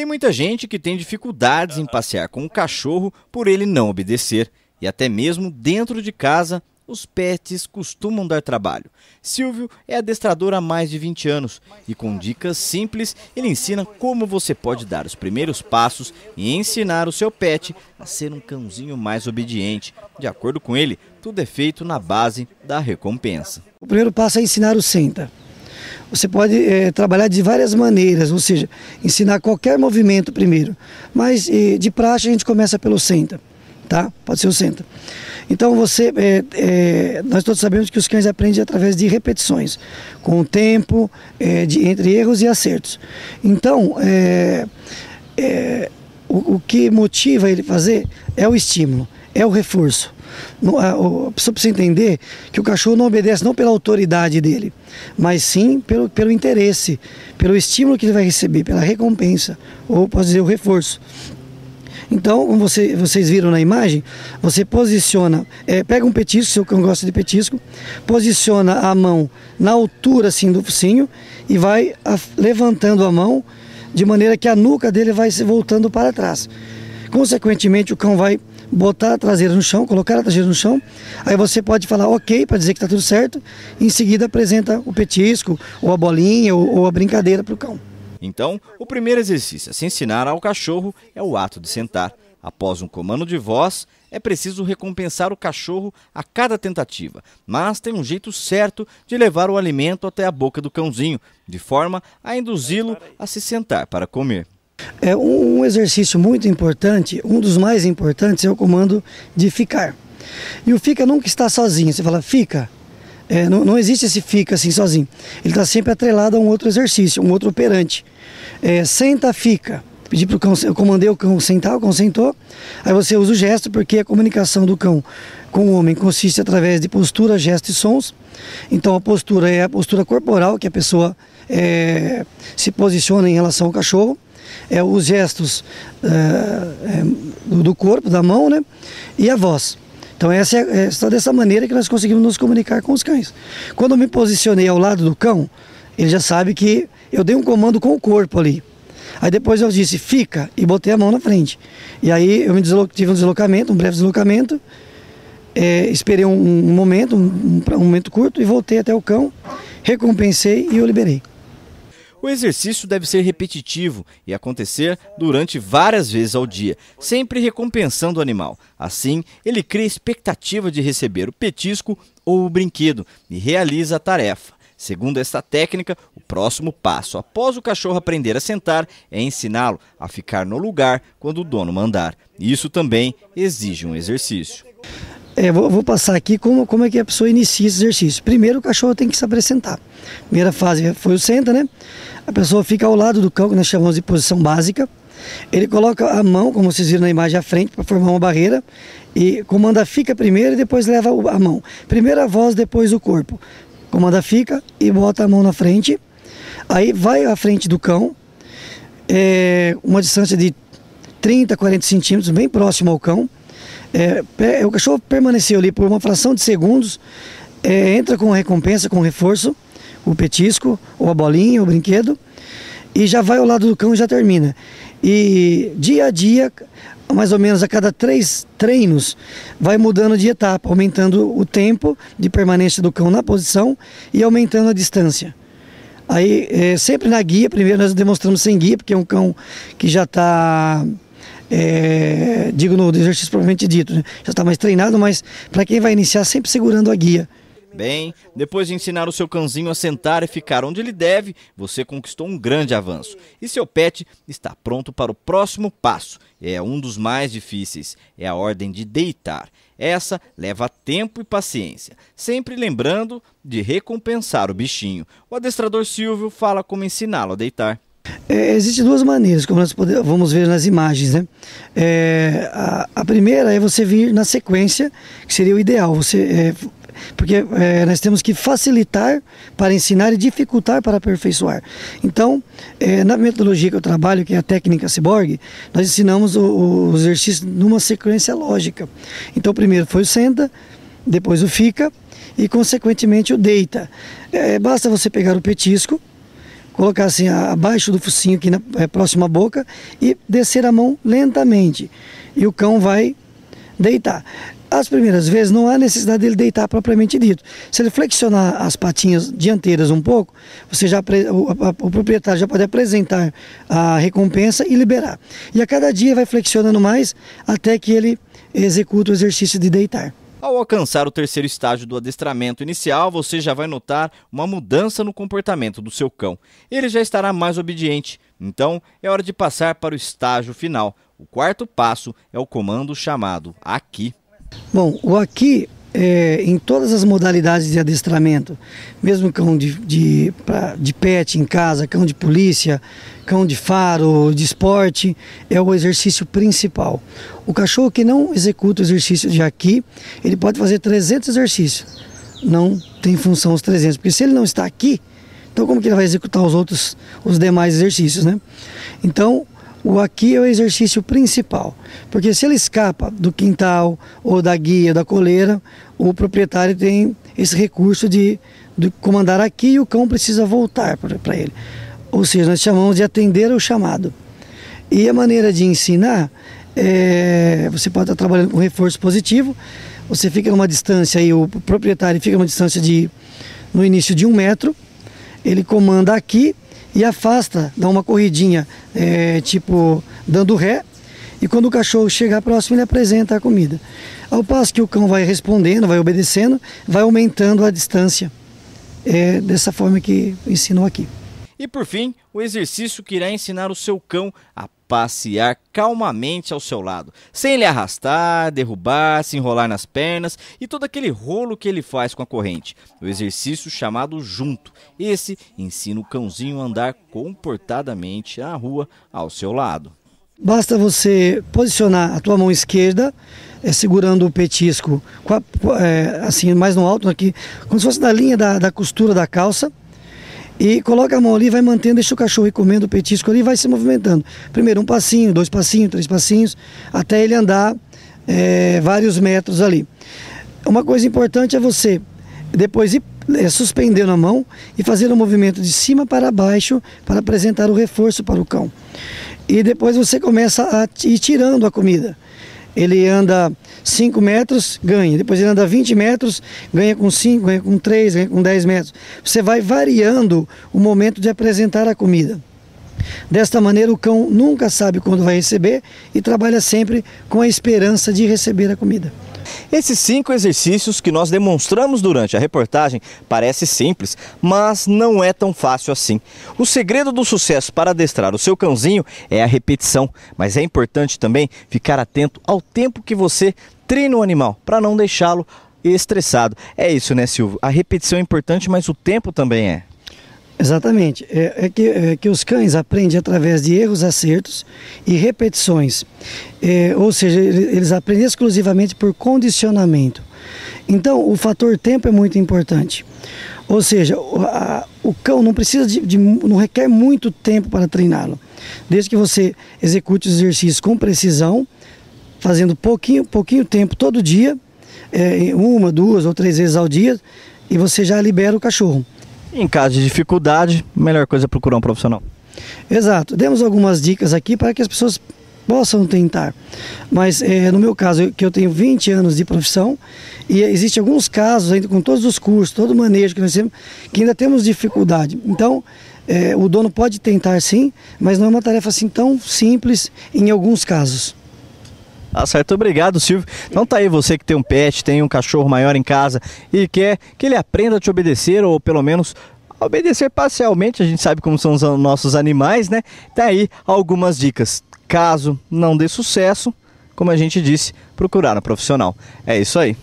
Tem muita gente que tem dificuldades em passear com o cachorro por ele não obedecer. E até mesmo dentro de casa, os pets costumam dar trabalho. Silvio é adestrador há mais de 20 anos e com dicas simples ele ensina como você pode dar os primeiros passos e ensinar o seu pet a ser um cãozinho mais obediente. De acordo com ele, tudo é feito na base da recompensa. O primeiro passo é ensinar o senta. Você pode é, trabalhar de várias maneiras, ou seja, ensinar qualquer movimento primeiro. Mas de praxe a gente começa pelo senta, tá? Pode ser o senta. Então você, é, é, nós todos sabemos que os cães aprendem através de repetições, com o tempo, é, de, entre erros e acertos. Então, o, o, que motiva ele fazer é o estímulo, é o reforço. A, pessoa precisa entender que o cachorro não obedece não pela autoridade dele, mas sim pelo, pelo interesse, pelo estímulo que ele vai receber, pela recompensa, ou pode dizer o reforço. Então, como você, vocês viram na imagem, você posiciona, é, pega um petisco, seu cão gosta de petisco, posiciona a mão na altura assim do focinho e vai a, levantando a mão de maneira que a nuca dele vai se voltando para trás. Consequentemente, o cão vai botar a traseira no chão, colocar a traseira no chão, aí você pode falar ok para dizer que está tudo certo, em seguida apresenta o petisco, ou a bolinha, ou, ou a brincadeira para o cão. Então, o primeiro exercício a se ensinar ao cachorro é o ato de sentar. Após um comando de voz, é preciso recompensar o cachorro a cada tentativa, mas tem um jeito certo de levar o alimento até a boca do cãozinho, de forma a induzi-lo a se sentar para comer. É um exercício muito importante, um dos mais importantes é o comando de ficar. E o fica nunca está sozinho. Você fala, fica, é, não, não, existe esse fica assim sozinho. Ele está sempre atrelado a um outro exercício, um outro operante. É, senta, fica. Pedi para o cão, eu comandei o cão sentar, o cão sentou. Aí você usa o gesto, porque a comunicação do cão com o homem consiste através de postura, gestos e sons. Então a postura é a postura corporal, que a pessoa é, se posiciona em relação ao cachorro. É os gestos é, é do corpo, da mão, né? E a voz. Então essa é, é só dessa maneira que nós conseguimos nos comunicar com os cães. Quando eu me posicionei ao lado do cão, ele já sabe que eu dei um comando com o corpo ali. Aí depois eu disse, fica, e botei a mão na frente. E aí eu me tive um deslocamento, um breve deslocamento, é, esperei um, um momento, um, um, momento curto, e voltei até o cão, recompensei e eu liberei. O exercício deve ser repetitivo e acontecer durante várias vezes ao dia, sempre recompensando o animal. Assim, ele cria expectativa de receber o petisco ou o brinquedo e realiza a tarefa. Segundo esta técnica, o próximo passo após o cachorro aprender a sentar é ensiná-lo a ficar no lugar quando o dono mandar. Isso também exige um exercício. É, vou, vou, passar aqui como, como é que a pessoa inicia esse exercício. Primeiro o cachorro tem que se apresentar. Primeira fase foi o senta, né? A pessoa fica ao lado do cão, que nós chamamos de posição básica. Ele coloca a mão, como vocês viram na imagem, à frente para formar uma barreira e comanda fica primeiro e depois leva a mão. Primeiro a voz, depois o corpo. Comanda fica e bota a mão na frente. Aí vai à frente do cão, é, uma distância de 30, 40 centímetros, bem próximo ao cão. É, o cachorro permaneceu ali por uma fração de segundos, é, entra com recompensa, com reforço o petisco, ou a bolinha, o brinquedo, e já vai ao lado do cão e já termina. E dia a dia, mais ou menos a cada três treinos, vai mudando de etapa, aumentando o tempo de permanência do cão na posição e aumentando a distância. Aí, é, sempre na guia, primeiro nós demonstramos sem guia, porque é um cão que já está, é, digo no exercício propriamente dito, né? já está mais treinado, mas para quem vai iniciar, sempre segurando a guia. Bem, depois de ensinar o seu cãozinho a sentar e ficar onde ele deve, você conquistou um grande avanço. E seu pet está pronto para o próximo passo. É um dos mais difíceis, é a ordem de deitar. Essa leva tempo e paciência, sempre lembrando de recompensar o bichinho. O adestrador Silvio fala como ensiná-lo a deitar. É, Existem duas maneiras, como nós podemos, vamos ver nas imagens. Né? É, a, a, primeira é você vir na sequência, que seria o ideal. Você é, porque é, nós temos que facilitar para ensinar e dificultar para aperfeiçoar. Então, é, na metodologia que eu trabalho, que é a técnica Cyborg, nós ensinamos o, o exercício numa sequência lógica. Então, primeiro foi o senta, depois o fica e, consequentemente, o deita. É, basta você pegar o petisco, colocar assim abaixo do focinho aqui na é, próxima boca e descer a mão lentamente. E o cão vai deitar. As primeiras vezes não há necessidade dele deitar propriamente dito. Se ele flexionar as patinhas dianteiras um pouco, você já o, o proprietário já pode apresentar a recompensa e liberar. E a cada dia vai flexionando mais até que ele executa o exercício de deitar. Ao alcançar o terceiro estágio do adestramento inicial, você já vai notar uma mudança no comportamento do seu cão. Ele já estará mais obediente. Então, é hora de passar para o estágio final. O quarto passo é o comando chamado aqui. Bom, o aqui é, em todas as modalidades de adestramento, mesmo cão de, de, de pet em casa, cão de polícia, cão de faro, de esporte, é o exercício principal. O cachorro que não executa o exercício de aqui, ele pode fazer 300 exercícios. Não tem função os 300, porque se ele não está aqui, então como que ele vai executar os outros, os demais exercícios, né? Então, o aqui é o exercício principal, porque se ele escapa do quintal ou da guia, da coleira, o proprietário tem esse recurso de, de comandar aqui e o cão precisa voltar para ele. Ou seja, nós chamamos de atender o chamado. E a maneira de ensinar, é, você pode estar trabalhando com reforço positivo, você fica numa distância aí, o proprietário fica numa distância de, no início de um metro, ele comanda aqui e afasta, dá uma corridinha, é, tipo dando ré, e quando o cachorro chegar próximo, ele apresenta a comida. Ao passo que o cão vai respondendo, vai obedecendo, vai aumentando a distância. É dessa forma que ensinam aqui. E por fim, o exercício que irá ensinar o seu cão a passear calmamente ao seu lado, sem ele arrastar, derrubar, se enrolar nas pernas e todo aquele rolo que ele faz com a corrente. O exercício chamado junto. Esse ensina o cãozinho a andar comportadamente na rua ao seu lado. Basta você posicionar a tua mão esquerda, é, segurando o petisco é, assim mais no alto aqui, como se fosse na linha da, da costura da calça e coloca a mão ali, vai mantendo, deixa o cachorro ir comendo o petisco ali vai se movimentando. Primeiro um passinho, dois passinhos, três passinhos, até ele andar é, vários metros ali. Uma coisa importante é você depois ir é, suspendendo a mão e fazer um movimento de cima para baixo para apresentar o reforço para o cão. E depois você começa a ir tirando a comida. Ele anda 5 metros, ganha. Depois ele anda 20 metros, ganha com 5, ganha com 3, ganha com 10 metros. Você vai variando o momento de apresentar a comida. Desta maneira, o cão nunca sabe quando vai receber e trabalha sempre com a esperança de receber a comida. Esses cinco exercícios que nós demonstramos durante a reportagem parece simples, mas não é tão fácil assim. O segredo do sucesso para adestrar o seu cãozinho é a repetição, mas é importante também ficar atento ao tempo que você treina o animal para não deixá-lo estressado. É isso, né, Silvio? A repetição é importante, mas o tempo também é. Exatamente. É, é, que, é, que, os cães aprendem através de erros, acertos e repetições. É, ou seja, eles aprendem exclusivamente por condicionamento. Então, o fator tempo é muito importante. Ou seja, o, a, o cão não precisa de, de, não requer muito tempo para treiná-lo. Desde que você execute os exercícios com precisão, fazendo pouquinho, pouquinho tempo todo dia, é, uma, duas ou três vezes ao dia, e você já libera o cachorro. Em caso de dificuldade, melhor coisa é procurar um profissional. Exato. Demos algumas dicas aqui para que as pessoas possam tentar. Mas é, no meu caso, que eu tenho 20 anos de profissão, e existem alguns casos, ainda com todos os cursos, todo o manejo que nós temos, que ainda temos dificuldade. Então, é, o dono pode tentar sim, mas não é uma tarefa assim tão simples em alguns casos. Tá certo, obrigado Silvio. Então tá aí você que tem um pet, tem um cachorro maior em casa e quer que ele aprenda a te obedecer ou pelo menos obedecer parcialmente, a gente sabe como são os nossos animais, né? Tá aí algumas dicas. Caso não dê sucesso, como a gente disse, procurar um profissional. É isso aí.